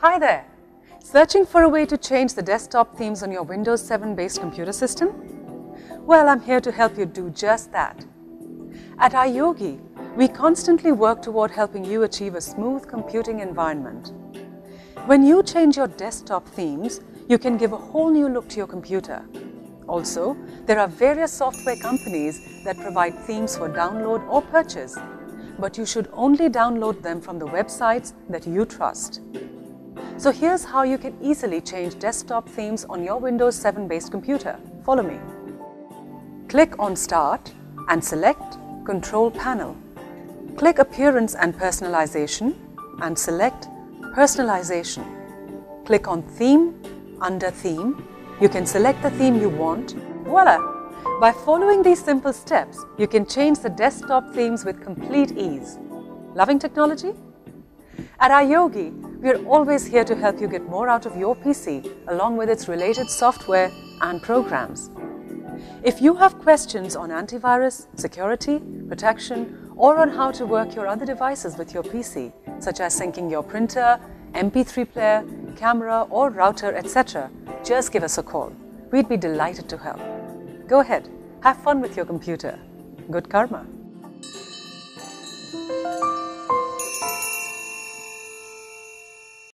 Hi there! Searching for a way to change the desktop themes on your Windows 7 based computer system? Well, I'm here to help you do just that. At iYogi, we constantly work toward helping you achieve a smooth computing environment. When you change your desktop themes, you can give a whole new look to your computer. Also, there are various software companies that provide themes for download or purchase, but you should only download them from the websites that you trust. So here's how you can easily change desktop themes on your Windows 7 based computer. Follow me. Click on Start and select Control Panel. Click Appearance and Personalization and select Personalization. Click on Theme under Theme. You can select the theme you want. Voila! By following these simple steps, you can change the desktop themes with complete ease. Loving technology? At iYogi, we are always here to help you get more out of your PC along with its related software and programs. If you have questions on antivirus, security, protection, or on how to work your other devices with your PC, such as syncing your printer, MP3 player, camera, or router, etc., just give us a call. We'd be delighted to help. Go ahead, have fun with your computer. Good karma.